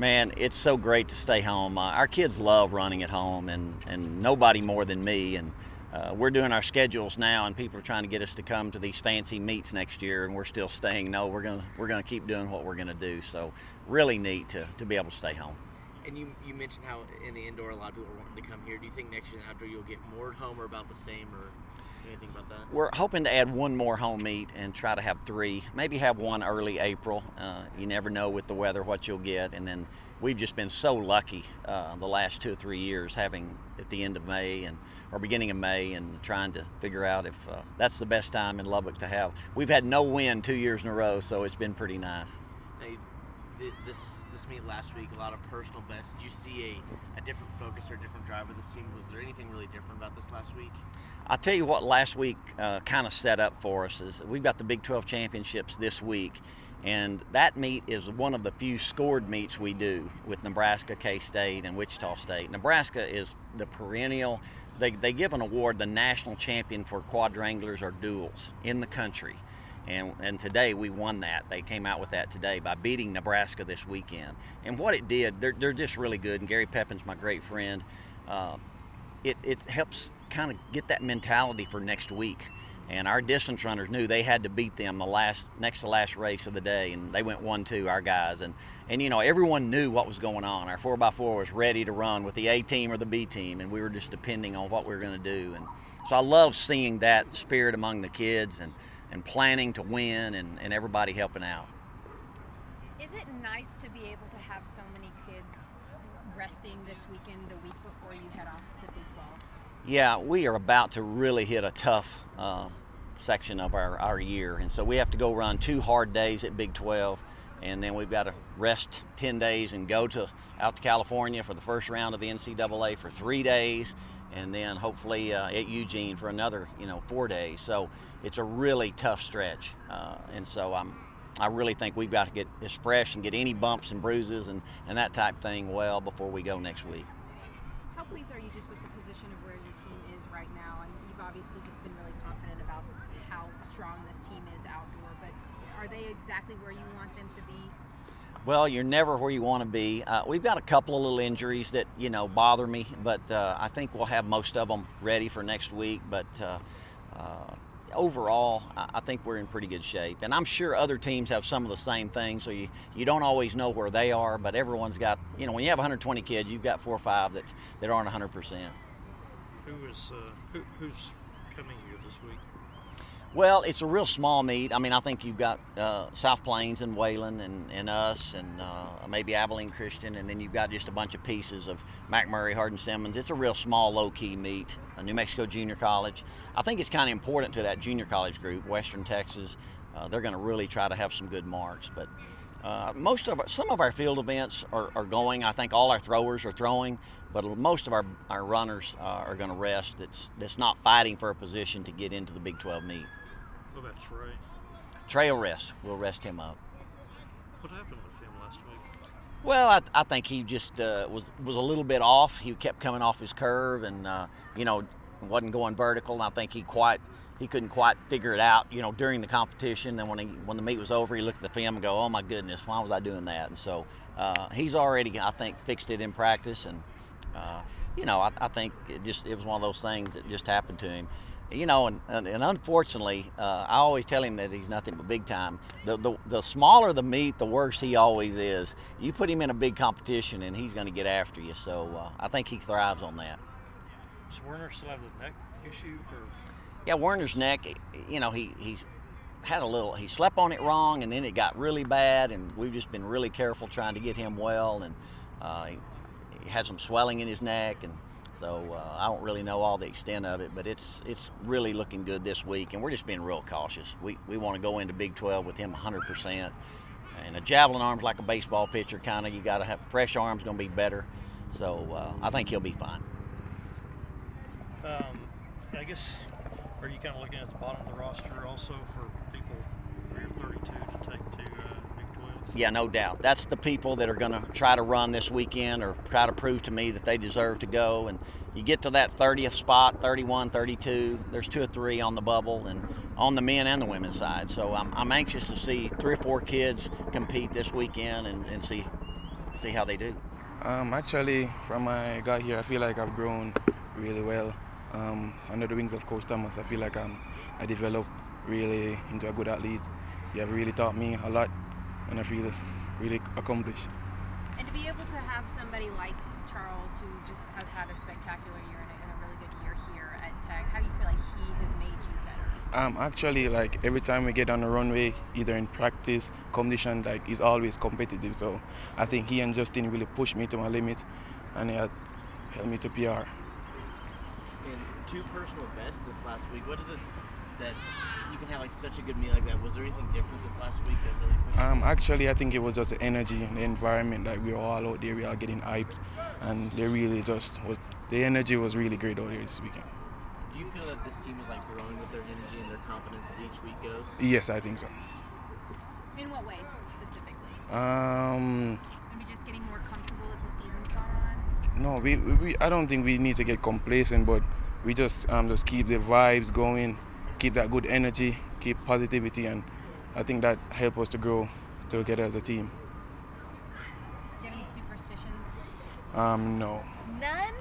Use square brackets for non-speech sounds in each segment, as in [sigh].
Man, it's so great to stay home. Uh, our kids love running at home, and, and nobody more than me. And uh, we're doing our schedules now, and people are trying to get us to come to these fancy meets next year, and we're still staying. No, we're gonna we're gonna keep doing what we're gonna do. So really neat to, to be able to stay home. And you, you mentioned how in the indoor a lot of people are wanting to come here. Do you think next year outdoor you'll get more at home or about the same or anything about that? We're hoping to add one more home meet and try to have three. Maybe have one early April. Uh, you never know with the weather what you'll get. And then we've just been so lucky uh, the last two or three years having at the end of May and or beginning of May and trying to figure out if uh, that's the best time in Lubbock to have. We've had no wind two years in a row, so it's been pretty nice. This this meet last week, a lot of personal bests. Did you see a, a different focus or a different drive of this team? Was there anything really different about this last week? I'll tell you what last week uh, kind of set up for us is we've got the Big 12 championships this week, and that meet is one of the few scored meets we do with Nebraska, K State, and Wichita State. Nebraska is the perennial, they, they give an award, the national champion for quadrangulars or duels in the country. And, and today we won that. They came out with that today by beating Nebraska this weekend. And what it did, they're, they're just really good. And Gary Pepin's my great friend. Uh, it, it helps kind of get that mentality for next week. And our distance runners knew they had to beat them the last next to last race of the day, and they went one two. Our guys and and you know everyone knew what was going on. Our four x four was ready to run with the A team or the B team, and we were just depending on what we were going to do. And so I love seeing that spirit among the kids and and planning to win and, and everybody helping out. Is it nice to be able to have so many kids resting this weekend, the week before you head off to Big 12s? Yeah, we are about to really hit a tough uh, section of our, our year. And so we have to go run two hard days at Big 12. And then we've got to rest 10 days and go to out to California for the first round of the NCAA for three days and then hopefully uh, at Eugene for another, you know, four days. So it's a really tough stretch, uh, and so I'm, I really think we've got to get as fresh and get any bumps and bruises and, and that type thing well before we go next week. How pleased are you just with the position of where your team is right now? And you've obviously just been really confident about how strong this team is outdoor, but are they exactly where you want them to be? Well, you're never where you want to be. Uh, we've got a couple of little injuries that you know bother me, but uh, I think we'll have most of them ready for next week. But uh, uh overall, I think we're in pretty good shape, and I'm sure other teams have some of the same things. So you you don't always know where they are, but everyone's got you know when you have 120 kids, you've got four or five that that aren't 100 percent. Who is uh, who, who's coming here this week? Well, it's a real small meet. I mean, I think you've got uh, South Plains and Wayland and, and us and uh, maybe Abilene Christian, and then you've got just a bunch of pieces of McMurry, Hardin Simmons. It's a real small, low key meet. New Mexico Junior College. I think it's kind of important to that junior college group, Western Texas. Uh, they're going to really try to have some good marks. But uh, most of our, some of our field events are, are, going. I think all our throwers are throwing, but most of our, our runners uh, are going to rest. That's that's not fighting for a position to get into the Big 12 meet. What about Trey? Trey will rest. We'll rest him up. What happened with him last week? Well, I, I think he just uh, was was a little bit off. He kept coming off his curve, and uh, you know, wasn't going vertical. And I think he quite he couldn't quite figure it out. You know, during the competition. Then when he when the meet was over, he looked at the film and go, "Oh my goodness, why was I doing that?" And so uh, he's already, I think, fixed it in practice. And uh, you know, I, I think it just it was one of those things that just happened to him you know, and, and, and unfortunately, uh, I always tell him that he's nothing but big time. The, the, the smaller the meet, the worse he always is. You put him in a big competition, and he's going to get after you. So uh, I think he thrives on that. Does Werner still have the neck issue? Or? Yeah, Werner's neck, you know, he, he's had a little, he slept on it wrong, and then it got really bad, and we've just been really careful trying to get him well. And uh, he, he had some swelling in his neck, and so uh, I don't really know all the extent of it, but it's it's really looking good this week, and we're just being real cautious. We we want to go into Big 12 with him 100%. And a javelin arm's like a baseball pitcher, kind of. You got to have fresh arms, going to be better. So uh, I think he'll be fine. Um, I guess are you kind of looking at the bottom of the roster also for people for your 32 to take to uh, yeah, no doubt. That's the people that are going to try to run this weekend or try to prove to me that they deserve to go. And you get to that 30th spot, 31, 32, there's two or three on the bubble. And on the men and the women's side. So I'm, I'm anxious to see three or four kids compete this weekend and, and see see how they do. Um, actually, from I got here, I feel like I've grown really well. Um, under the wings of Coach Thomas, I feel like I'm, I developed really into a good athlete. You have really taught me a lot, and I feel really accomplished. And to be able to have somebody like Charles, who just has had a spectacular year and a, and a really good year here at Tech, how do you feel like he has made you better? Um, actually, like every time we get on the runway, either in practice, competition, like he's always competitive. So I think he and Justin really pushed me to my limits, and he had helped me to PR. And two personal bests this last week. What is it that you can have like such a good meet like that? Was there anything different this last week that really pushed? Um, actually, I think it was just the energy and the environment. Like we were all out there, we are getting hyped, and they really just was the energy was really great out there this weekend. Do you feel that this team is like growing with their energy and their confidence as each week goes? Yes, I think so. In what ways specifically? Um, Maybe just getting more comfortable as the season's gone on. no, we, we I don't think we need to get complacent, but we just um, just keep the vibes going, keep that good energy, keep positivity, and I think that helped us to grow together as a team. Do you have any superstitions? Um, no None.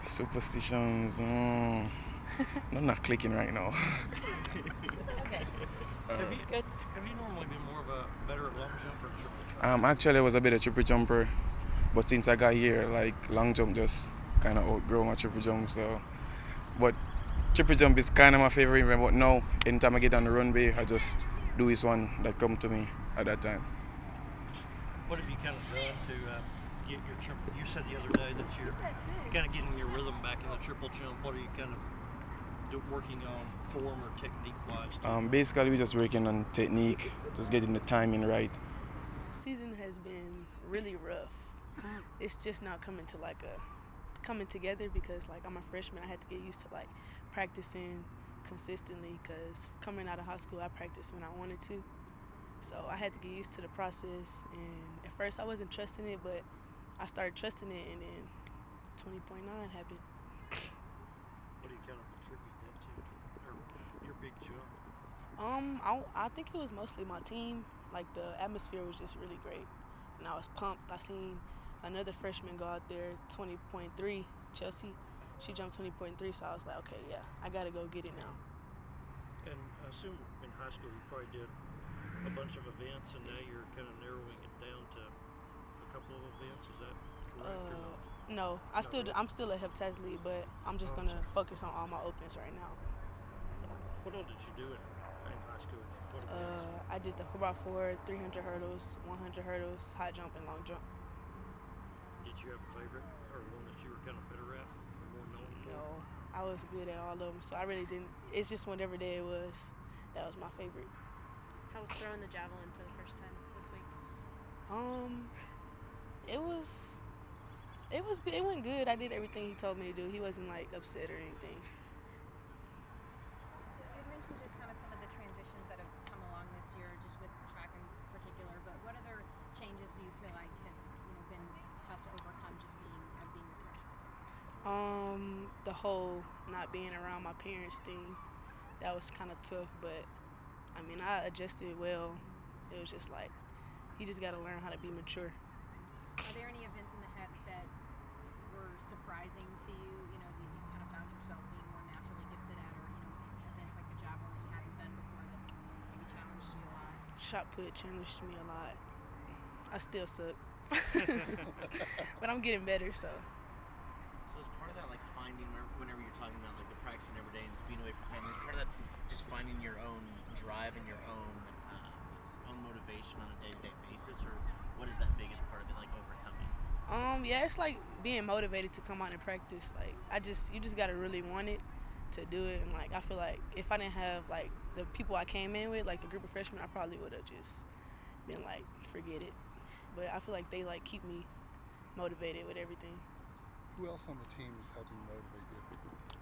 superstitions. Mm, [laughs] I'm not clicking right now. Okay. Have you, have you normally been more of a better at long jump or triple jump? Um, actually, I was a bit of a triple jumper, but since I got here, like long jump just kind of outgrow my triple jump. So, but triple jump is kind of my favorite event. But now, anytime I get on the runway, I just do this one that come to me at that time. What have you kind of done to uh, get your triple? You said the other day that you're kind of getting your rhythm back in the triple jump. What are you kind of do, working on form or technique wise? Um, basically, we're just working on technique, just getting the timing right. season has been really rough. It's just not coming to like a coming together because like I'm a freshman. I had to get used to like practicing consistently because coming out of high school, I practiced when I wanted to. So I had to get used to the process. And at first, I wasn't trusting it, but I started trusting it, and then 20.9 happened. What do you kind of attribute that to? Or your big jump? Um, I, I think it was mostly my team. Like the atmosphere was just really great, and I was pumped. I seen another freshman go out there, 20.3, Chelsea. She jumped 20.3, so I was like, okay, yeah, I gotta go get it now. And I assume in high school you probably did a bunch of events, and now you're kind of narrowing it down to a couple of events. Is that correct or Uh, no, I Not still really? I'm still a heptathlete, but I'm just gonna focus on all my opens right now. What all did you do in, in high school? Uh, I did the 4x4, 300 hurdles, 100 hurdles, high jump, and long jump. Did you have a favorite or one that you were kind of better at or more known for? No, I was good at all of them, so I really didn't. It's just whatever day it was, that was my favorite. How was throwing the javelin for the first time this week? Um, it was, it was good. It went good. I did everything he told me to do. He wasn't like upset or anything. You had mentioned just kind of some of the transitions that have come along this year, just with track in particular. But what other changes do you feel like have you know been tough to overcome, just being uh, being a freshman? Um, the whole not being around my parents thing, that was kind of tough. But I mean, I adjusted well. It was just like, you just got to learn how to be mature. Are there any events in the HEP that were surprising to you? You know, that you kind of found yourself being more naturally gifted at, or you know, events like the javelin that you hadn't done before that maybe challenged you a lot? Shot put challenged me a lot. I still suck, [laughs] [laughs] but I'm getting better. So So is part of that like finding whenever- whenever you're talking about like the practicing every day and just being away from family, is part of that just finding your own drive and your own uh, own motivation on a day-to-day basis, or what is that biggest part of it like overcoming? Um, yeah, it's like being motivated to come out and practice. Like I just, you just gotta really want it to do it. And like I feel like if I didn't have like the people I came in with, like the group of freshmen, I probably would have just been like, forget it. But I feel like they like keep me motivated with everything. Who else on the team is helping motivate you?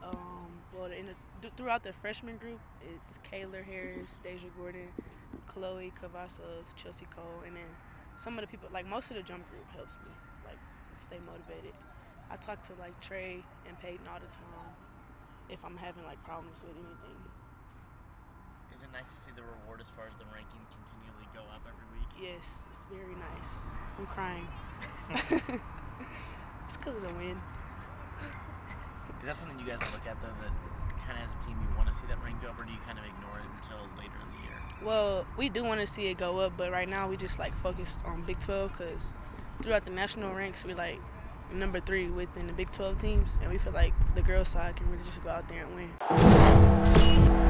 Um, well, in the, throughout the freshman group, it's Kayla Harris, Deja Gordon, Chloe Cavazos, Chelsea Cole, and then some of the people, like most of the jump group helps me, like stay motivated. I talk to like Trey and Peyton all the time if I'm having like problems with anything. Is it nice to see the reward as far as the ranking continually go up every week? Yes, it's very nice. I'm crying. [laughs] [laughs] it's because of the win. Is that something you guys look at though that kind of as a team you want to see that rank go up, or do you kind of ignore it until later in the year? Well, we do want to see it go up, but right now we just like focused on Big 12 because throughout the national ranks we like number three within the Big 12 teams, and we feel like the girls side can really just go out there and win.